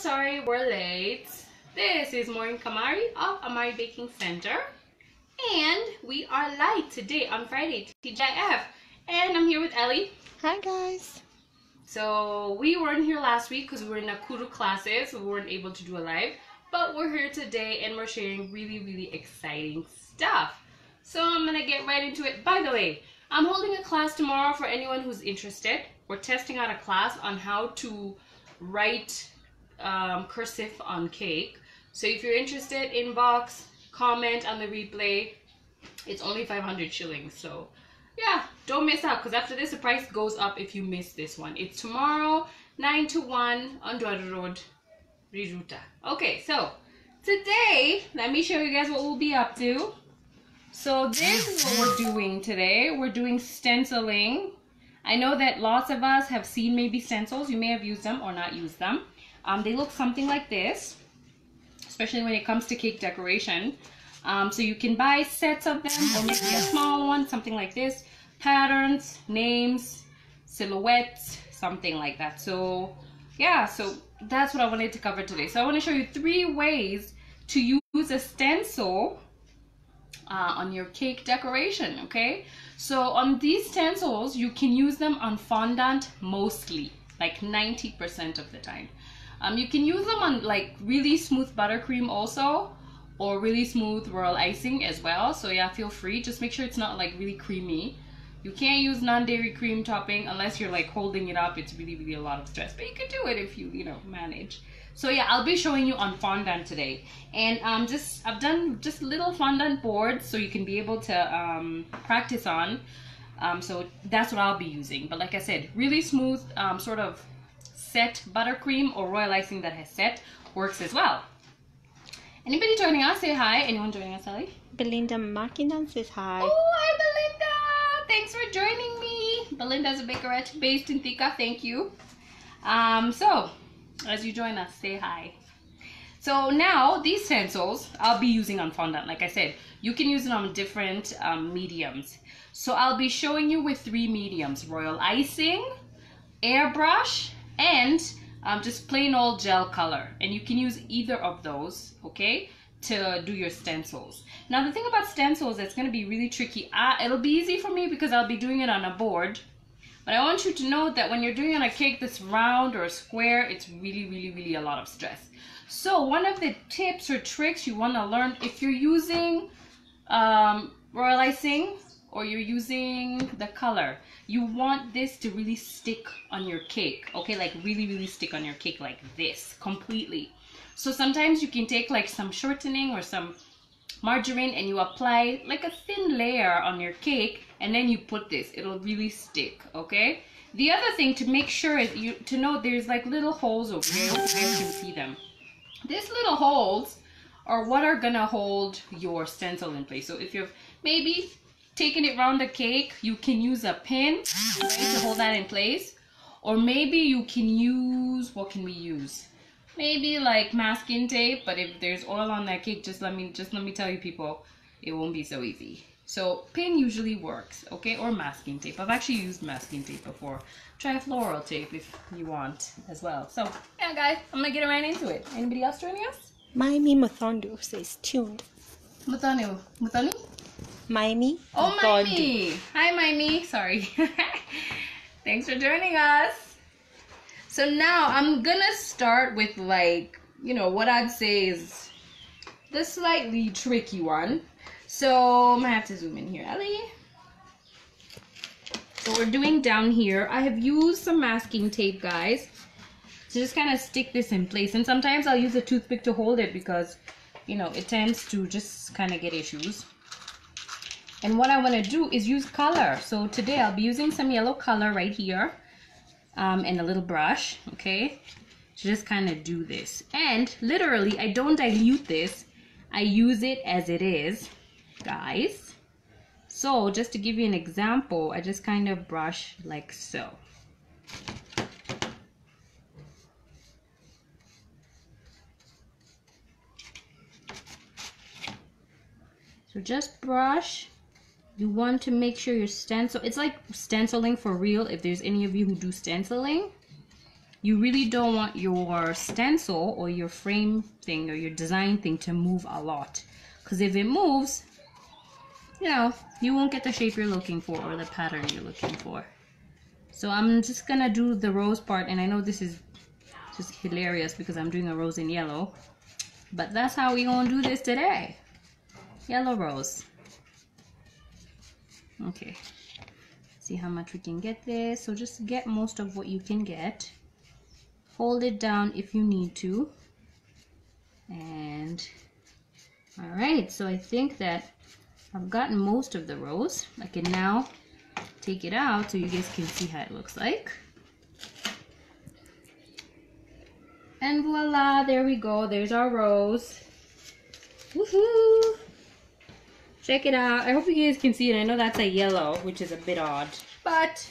sorry we're late. This is Maureen Kamari of Amari Baking Center. And we are live today on Friday, TGIF. And I'm here with Ellie. Hi guys. So we weren't here last week because we were in Nakuru classes, so we weren't able to do a live. But we're here today and we're sharing really, really exciting stuff. So I'm gonna get right into it. By the way, I'm holding a class tomorrow for anyone who's interested. We're testing out a class on how to write um, cursive on cake. So if you're interested, inbox, comment on the replay. It's only 500 shillings. So yeah, don't miss out because after this, the price goes up if you miss this one. It's tomorrow, 9 to 1 on Dwada Road, Riruta. Okay, so today, let me show you guys what we'll be up to. So this is what we're doing today. We're doing stenciling. I know that lots of us have seen maybe stencils. You may have used them or not used them. Um, they look something like this, especially when it comes to cake decoration. Um, so you can buy sets of them or maybe a small one, something like this. Patterns, names, silhouettes, something like that. So yeah, so that's what I wanted to cover today. So I want to show you three ways to use a stencil uh, on your cake decoration, okay? So on these stencils, you can use them on fondant mostly, like 90% of the time. Um, you can use them on like really smooth buttercream also, or really smooth royal icing as well. So yeah, feel free. Just make sure it's not like really creamy. You can't use non-dairy cream topping unless you're like holding it up. It's really, really a lot of stress, but you can do it if you, you know, manage. So yeah, I'll be showing you on fondant today. And um, just I've done just little fondant boards so you can be able to um, practice on. Um, so that's what I'll be using. But like I said, really smooth um, sort of set buttercream or royal icing that has set works as well. Anybody joining us, say hi. Anyone joining us, Ellie? Belinda Mackinnon says hi. Oh, hi Belinda! Thanks for joining me. Belinda's a bakerette based in Thika. Thank you. Um, so, as you join us, say hi. So now these stencils I'll be using on fondant. Like I said, you can use it on different um, mediums. So I'll be showing you with three mediums: royal icing, airbrush, and um, just plain old gel color. And you can use either of those, okay, to do your stencils. Now the thing about stencils that's going to be really tricky, uh, it'll be easy for me because I'll be doing it on a board. But I want you to know that when you're doing on a cake that's round or square, it's really, really, really a lot of stress. So one of the tips or tricks you want to learn if you're using um, royal icing or you're using the color, you want this to really stick on your cake. Okay, like really, really stick on your cake like this completely. So sometimes you can take like some shortening or some margarine and you apply like a thin layer on your cake and then you put this. It'll really stick okay? The other thing to make sure is you to know there's like little holes over here. You can see them. These little holes are what are gonna hold your stencil in place. So if you've maybe taken it around the cake you can use a pin right, to hold that in place. Or maybe you can use what can we use? Maybe like masking tape but if there's oil on that cake just let me just let me tell you people it won't be so easy. So pin usually works okay? Or masking tape. I've actually used masking tape before. Try floral tape if you want as well. So yeah guys i'm gonna get right into it. Anybody else joining us? Maimi Muthondo says tuned. Mutani Mutani Maimi oh. Maimi hi Maimi sorry thanks for joining us so now I'm gonna start with like, you know, what I'd say is the slightly tricky one. So I'm gonna have to zoom in here, Ellie. So we're doing down here. I have used some masking tape, guys, to just kind of stick this in place. And sometimes I'll use a toothpick to hold it because, you know, it tends to just kind of get issues. And what I want to do is use color. So today I'll be using some yellow color right here um, and a little brush, okay? To just kind of do this. And literally, I don't dilute this. I use it as it is, guys. So just to give you an example, I just kind of brush like so. So just brush you want to make sure your stencil it's like stenciling for real if there's any of you who do stenciling you really don't want your stencil or your frame thing or your design thing to move a lot. Because if it moves, you know, you won't get the shape you're looking for or the pattern you're looking for. So I'm just gonna do the rose part and I know this is just hilarious because I'm doing a rose in yellow. But that's how we gonna do this today. Yellow rose. Okay. See how much we can get there. So just get most of what you can get. Hold it down if you need to. And alright, so I think that I've gotten most of the rose I can now take it out so you guys can see how it looks like. And voila, there we go. There's our rose. Woohoo! Check it out. I hope you guys can see it. I know that's a yellow, which is a bit odd. But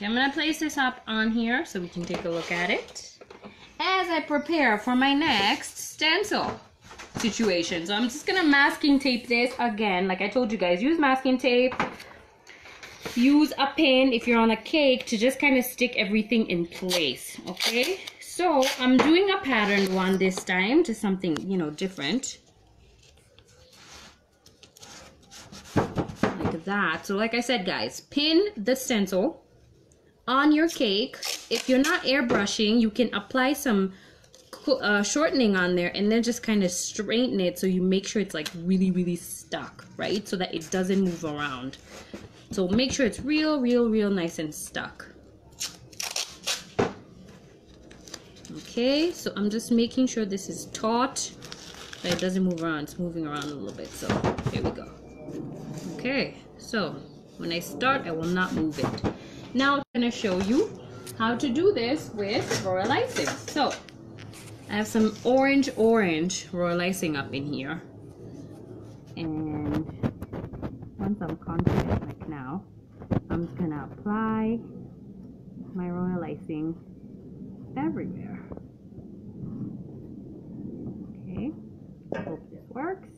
I'm going to place this up on here so we can take a look at it as I prepare for my next stencil situation. So I'm just going to masking tape this again. Like I told you guys, use masking tape. Use a pin if you're on a cake to just kind of stick everything in place, okay? So I'm doing a patterned one this time to something, you know, different. Like that. So like I said, guys, pin the stencil on your cake. If you're not airbrushing, you can apply some uh, shortening on there and then just kind of straighten it so you make sure it's like really, really stuck, right? So that it doesn't move around. So make sure it's real, real, real nice and stuck. Okay, so I'm just making sure this is taut, it doesn't move around. It's moving around a little bit, so here we go. Okay, so when I start, I will not move it. Now I'm gonna show you how to do this with royal icing. So I have some orange orange royal icing up in here. And once I'm confident like now, I'm just gonna apply my royal icing everywhere. Okay, hope this works.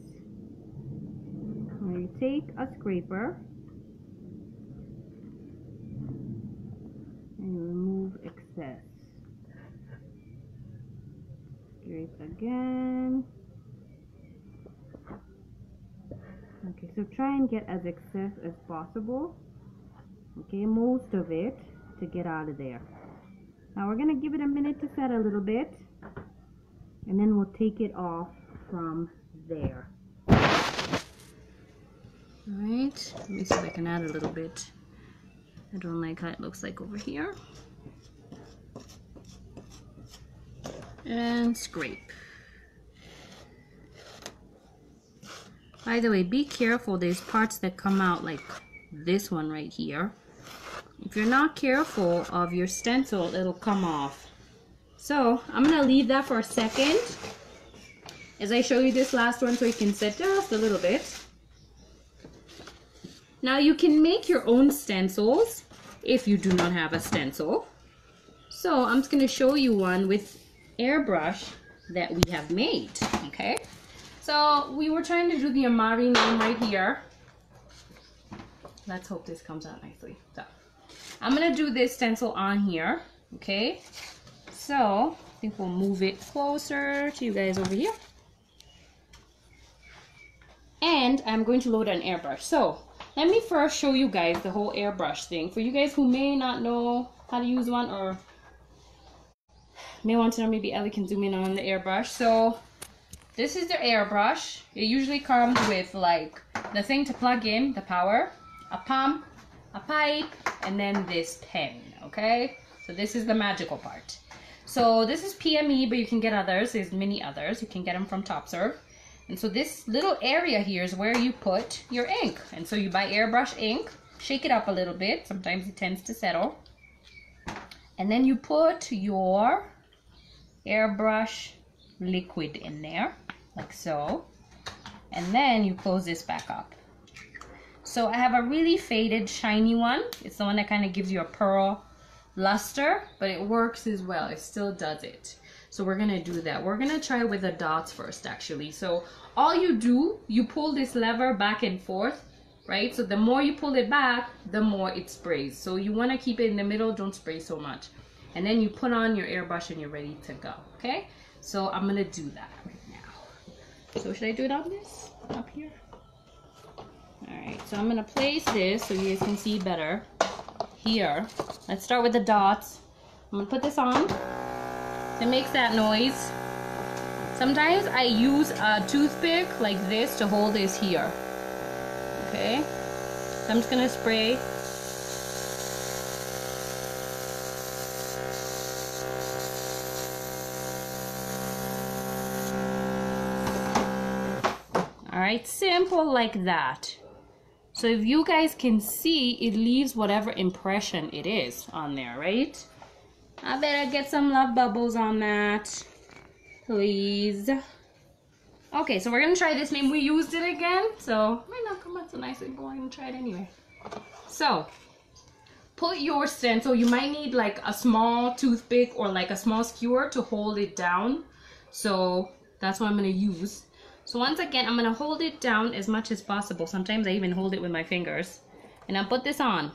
Now you take a scraper and remove excess. Scrape again. Okay, so try and get as excess as possible. Okay, most of it to get out of there. Now we're going to give it a minute to set a little bit and then we'll take it off from there. Alright, let me see if I can add a little bit. I don't like how it looks like over here. And scrape. By the way, be careful. There's parts that come out like this one right here. If you're not careful of your stencil, it'll come off. So I'm gonna leave that for a second as I show you this last one so you can set just a little bit. Now you can make your own stencils if you do not have a stencil. So I'm just gonna show you one with airbrush that we have made, okay? So we were trying to do the Amari name right here. Let's hope this comes out nicely. So I'm gonna do this stencil on here, okay? So I think we'll move it closer to you guys over here. And I'm going to load an airbrush. So let me first show you guys the whole airbrush thing. For you guys who may not know how to use one or may want to know, maybe Ellie can zoom in on the airbrush. So this is the airbrush. It usually comes with like the thing to plug in, the power, a pump, a pipe, and then this pen, okay? So this is the magical part. So this is PME, but you can get others. There's many others. You can get them from TopServe. And so this little area here is where you put your ink. And so you buy airbrush ink, shake it up a little bit. Sometimes it tends to settle. And then you put your airbrush liquid in there, like so. And then you close this back up. So I have a really faded shiny one. It's the one that kind of gives you a pearl luster, but it works as well. It still does it. So we're gonna do that. We're gonna try with the dots first actually. So all you do, you pull this lever back and forth right? So the more you pull it back, the more it sprays. So you want to keep it in the middle, don't spray so much. And then you put on your airbrush and you're ready to go, okay? So I'm gonna do that right now. So should I do it on this, up here? All right, so I'm gonna place this so you guys can see better here. Let's start with the dots. I'm gonna put this on. It makes that noise. Sometimes I use a toothpick like this to hold this here. Okay, so I'm just gonna spray. All right, simple like that. So if you guys can see, it leaves whatever impression it is on there, right? I better get some love bubbles on that, please. Okay, so we're gonna try this name. We used it again, so might not come out so nice. But we're gonna try it anyway. So, put your stencil. You might need like a small toothpick or like a small skewer to hold it down. So that's what I'm gonna use. So once again, I'm gonna hold it down as much as possible. Sometimes I even hold it with my fingers. And I'll put this on.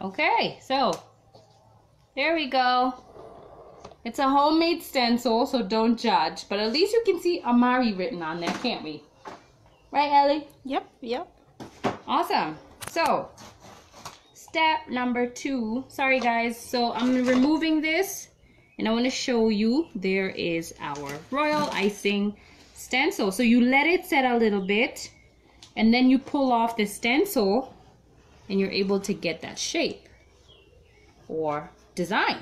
Okay, so there we go. It's a homemade stencil, so don't judge. But at least you can see Amari written on there, can't we? Right, Ellie? Yep, yep. Awesome. So, step number two. Sorry, guys. So, I'm removing this. And I want to show you, there is our royal icing stencil. So, you let it set a little bit. And then you pull off the stencil. And you're able to get that shape. Or design.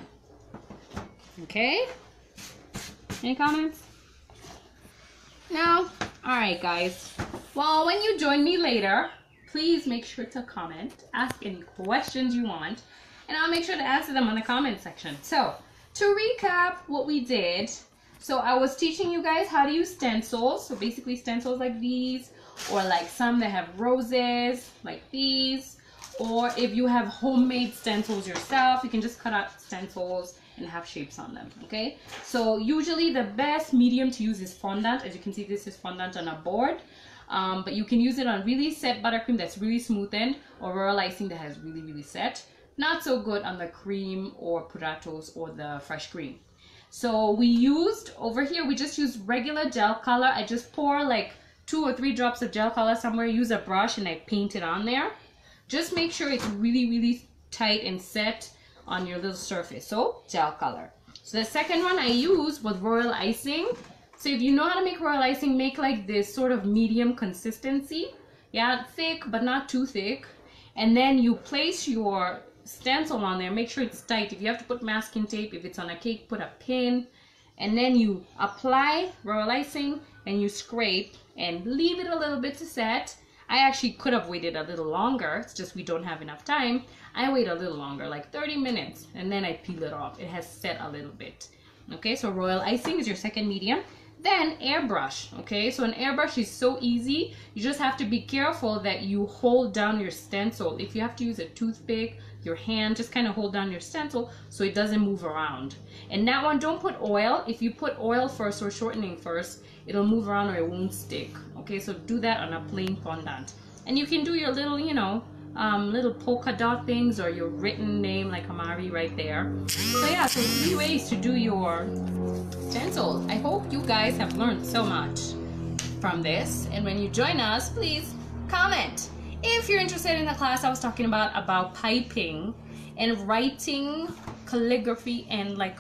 Okay? Any comments? No? Alright, guys. Well, when you join me later, please make sure to comment, ask any questions you want, and I'll make sure to answer them on the comment section. So, to recap what we did, so I was teaching you guys how to use stencils, so basically stencils like these, or like some that have roses, like these, or if you have homemade stencils yourself, you can just cut out stencils and have shapes on them okay? So usually the best medium to use is fondant. As you can see this is fondant on a board. Um, but you can use it on really set buttercream that's really smoothened or royal icing that has really really set. Not so good on the cream or puratos or the fresh cream. So we used over here we just used regular gel color. I just pour like two or three drops of gel color somewhere use a brush and I paint it on there. Just make sure it's really really tight and set on your little surface. So gel color. So the second one I used was royal icing. So if you know how to make royal icing, make like this sort of medium consistency. Yeah, thick, but not too thick. And then you place your stencil on there. Make sure it's tight. If you have to put masking tape, if it's on a cake, put a pin. And then you apply royal icing and you scrape and leave it a little bit to set. I actually could have waited a little longer. It's just we don't have enough time. I wait a little longer, like 30 minutes, and then I peel it off. It has set a little bit. Okay, so royal icing is your second medium. Then airbrush, okay? So an airbrush is so easy. You just have to be careful that you hold down your stencil. If you have to use a toothpick, your hand, just kind of hold down your stencil so it doesn't move around. And that one, don't put oil. If you put oil first or shortening first, it'll move around or it won't stick. Okay, so do that on a plain fondant. And you can do your little, you know, um, little polka dot things or your written name like Amari right there. So yeah, so three ways to do your stencils. I hope you guys have learned so much from this. And when you join us, please comment. If you're interested in the class I was talking about, about piping and writing calligraphy and like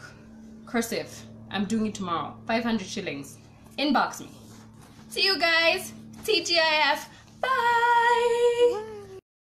cursive, I'm doing it tomorrow. 500 shillings. Inbox me. See you guys. TGIF. Bye.